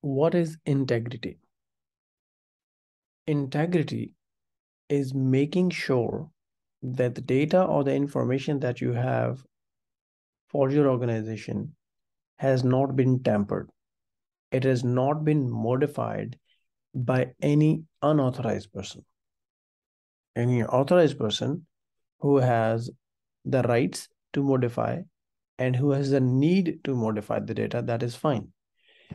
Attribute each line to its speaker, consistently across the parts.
Speaker 1: what is integrity? Integrity is making sure that the data or the information that you have for your organization has not been tampered. It has not been modified by any unauthorized person. Any authorized person who has the rights to modify and who has the need to modify the data, that is fine.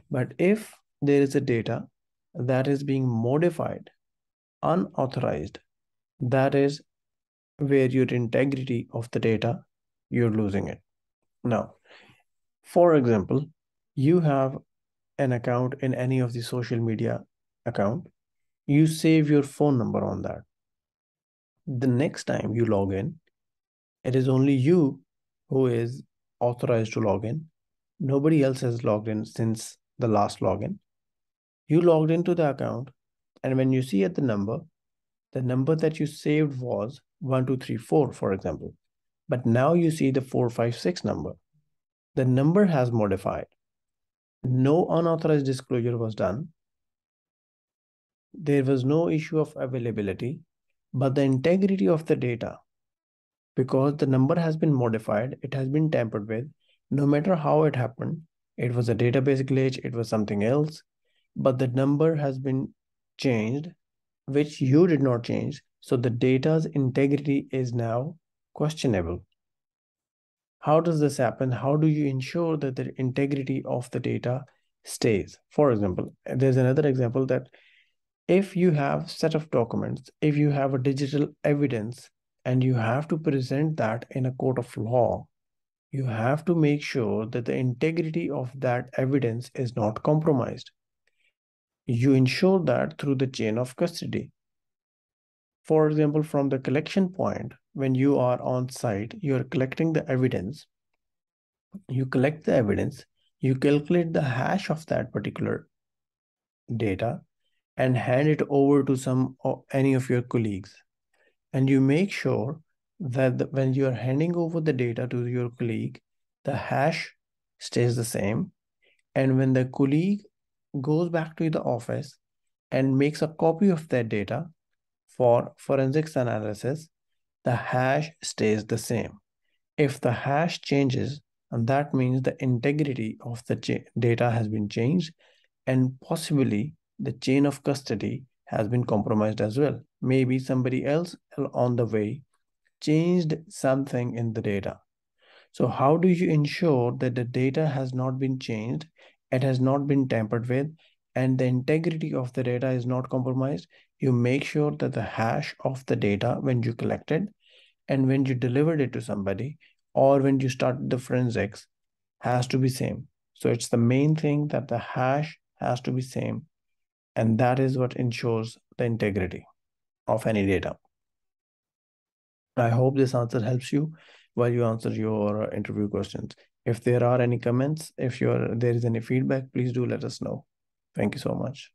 Speaker 1: But if there is a data that is being modified, unauthorized, that is where your integrity of the data, you're losing it. Now, for example, you have an account in any of the social media account, you save your phone number on that. The next time you log in, it is only you who is authorized to log in. Nobody else has logged in since the last login. You logged into the account, and when you see at the number, the number that you saved was 1234, for example. But now you see the 456 number. The number has modified. No unauthorized disclosure was done. There was no issue of availability, but the integrity of the data, because the number has been modified, it has been tampered with, no matter how it happened, it was a database glitch, it was something else, but the number has been changed, which you did not change. So the data's integrity is now questionable. How does this happen? How do you ensure that the integrity of the data stays? For example, there's another example that if you have set of documents, if you have a digital evidence and you have to present that in a court of law, you have to make sure that the integrity of that evidence is not compromised. You ensure that through the chain of custody. For example, from the collection point, when you are on site, you are collecting the evidence. You collect the evidence, you calculate the hash of that particular data and hand it over to some or any of your colleagues. And you make sure that when you're handing over the data to your colleague, the hash stays the same. And when the colleague goes back to the office and makes a copy of that data for forensics analysis, the hash stays the same. If the hash changes, and that means the integrity of the data has been changed and possibly the chain of custody has been compromised as well. Maybe somebody else on the way changed something in the data. So how do you ensure that the data has not been changed, it has not been tampered with, and the integrity of the data is not compromised? You make sure that the hash of the data when you collected and when you delivered it to somebody or when you start the forensics has to be same. So it's the main thing that the hash has to be same. And that is what ensures the integrity of any data. I hope this answer helps you while you answer your interview questions. If there are any comments, if you're, there is any feedback, please do let us know. Thank you so much.